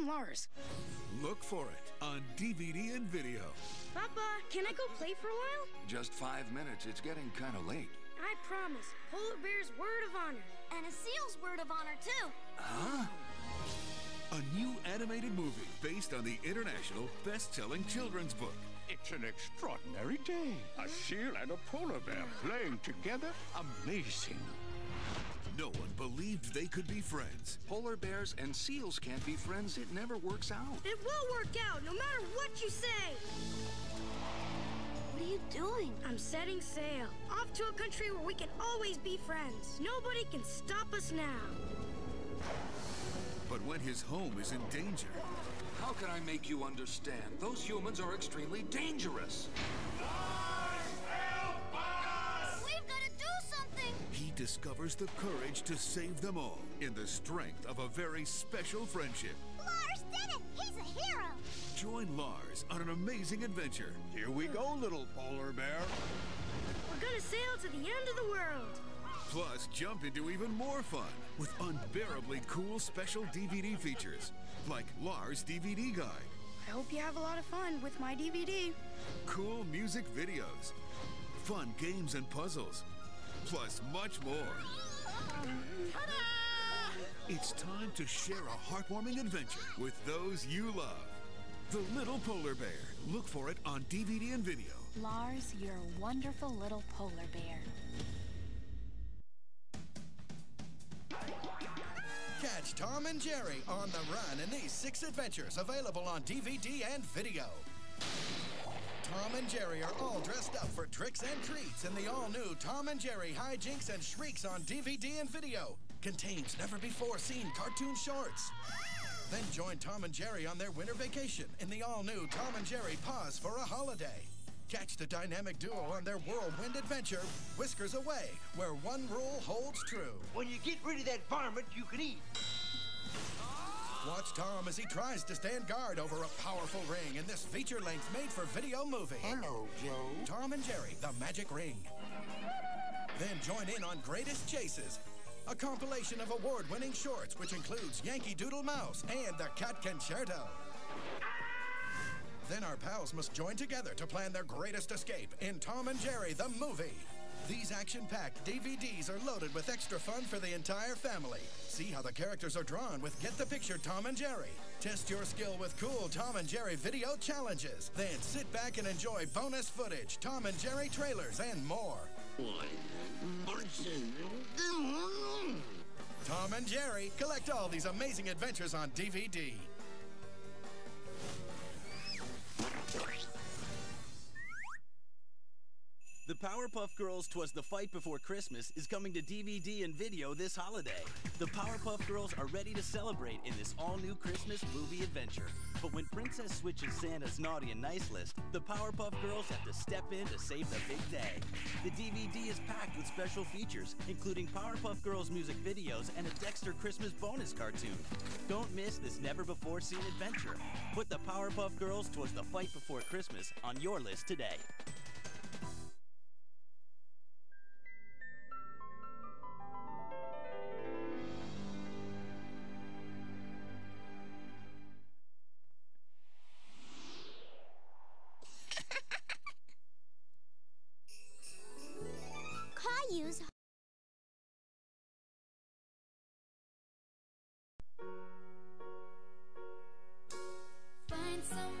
I'm Lars. Look for it on DVD and video. Papa, can I go play for a while? Just five minutes. It's getting kind of late. I promise. Polar Bear's word of honor. And a seal's word of honor, too. Huh? A new animated movie based on the international best-selling children's book. It's an extraordinary day. A seal and a polar bear playing together. Amazing. No one believed they could be friends. Polar bears and seals can't be friends. It never works out. It will work out, no matter what you say. What are you doing? I'm setting sail. Off to a country where we can always be friends. Nobody can stop us now. But when his home is in danger, How can I make you understand? Those humans are extremely dangerous. We've discovers the courage to save them all in the strength of a very special friendship. Lars did it! He's a hero! Join Lars on an amazing adventure. Here we go, little polar bear. We're gonna sail to the end of the world. Plus, jump into even more fun with unbearably cool special DVD features, like Lars DVD Guide, I hope you have a lot of fun with my DVD. cool music videos, fun games and puzzles, plus much more. It's time to share a heartwarming adventure with those you love. The Little Polar Bear. Look for it on DVD and video. Lars, you're a wonderful little polar bear. Catch Tom and Jerry on the run in these six adventures available on DVD and video. Tom and Jerry are all dressed up for tricks and treats in the all-new Tom and Jerry Hijinks and Shrieks on DVD and video. Contains never-before-seen cartoon shorts. Then join Tom and Jerry on their winter vacation in the all-new Tom and Jerry Paws for a Holiday. Catch the dynamic duo on their whirlwind adventure, Whiskers Away, where one rule holds true. When you get rid of that varmint, you can eat. Watch Tom as he tries to stand guard over a powerful ring in this feature-length made-for-video movie. Hello, Joe. Tom and Jerry, The Magic Ring. Then join in on Greatest Chases, a compilation of award-winning shorts which includes Yankee Doodle Mouse and the Cat Concerto. Then our pals must join together to plan their greatest escape in Tom and Jerry, the movie. These action-packed DVDs are loaded with extra fun for the entire family. See how the characters are drawn with Get the Picture Tom and Jerry. Test your skill with cool Tom and Jerry video challenges. Then sit back and enjoy bonus footage, Tom and Jerry trailers, and more. Tom and Jerry, collect all these amazing adventures on DVD. The Powerpuff Girls Twas the Fight Before Christmas is coming to DVD and video this holiday. The Powerpuff Girls are ready to celebrate in this all-new Christmas movie adventure. But when Princess switches Santa's naughty and nice list, the Powerpuff Girls have to step in to save the big day. The DVD is packed with special features, including Powerpuff Girls music videos and a Dexter Christmas bonus cartoon. Don't miss this never-before-seen adventure. Put the Powerpuff Girls Twas the Fight Before Christmas on your list today. Find some